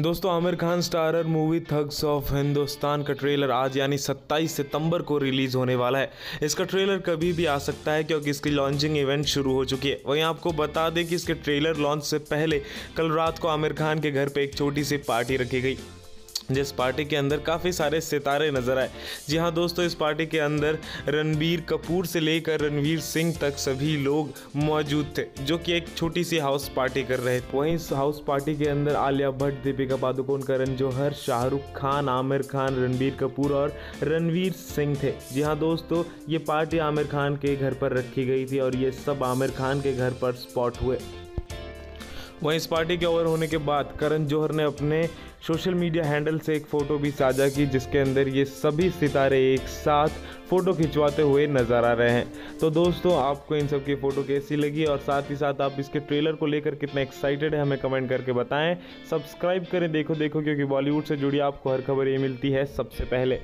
दोस्तों, Aamir Khan starrer movie thugs of Hindustan का trailer आज यानी 27 सितंबर को रिलीज़ होने वाला है। इसका ट्रेलर कभी भी आ सकता है क्योंकि इसकी लॉन्चिंग इवेंट शुरू हो चुकी है। वहीं आपको बता दें कि इसके ट्रेलर लॉन्च से पहले कल रात को आमिर खान के घर पे एक छोटी सी पार्टी रखी गई। जिस पार्टी के अंदर काफ़ी सारे सितारे नज़र आए। जी हाँ दोस्तों, इस पार्टी के अंदर रणबीर कपूर से लेकर रणवीर सिंह तक सभी लोग मौजूद थे, जो कि एक छोटी सी हाउस पार्टी कर रहे थे। वहीं इस हाउस पार्टी के अंदर आलिया भट्ट, दीपिका पादुकोण, करण जौहर, शाहरुख खान, आमिर खान, रणबीर कपूर और रणवीर सिंह थे। जी हाँ दोस्तों, ये पार्टी आमिर खान के घर पर रखी गई थी और ये सब आमिर खान के घर पर स्पॉट हुए। वहीं इस पार्टी के ओवर होने के बाद करण जौहर ने अपने सोशल मीडिया हैंडल से एक फ़ोटो भी साझा की, जिसके अंदर ये सभी सितारे एक साथ फ़ोटो खिंचवाते हुए नज़र आ रहे हैं। तो दोस्तों, आपको इन सब की फ़ोटो कैसी लगी और साथ ही साथ आप इसके ट्रेलर को लेकर कितने एक्साइटेड है, हमें कमेंट करके बताएँ। सब्सक्राइब करें देखो देखो क्योंकि बॉलीवुड से जुड़ी आपको हर खबर ये मिलती है सबसे पहले।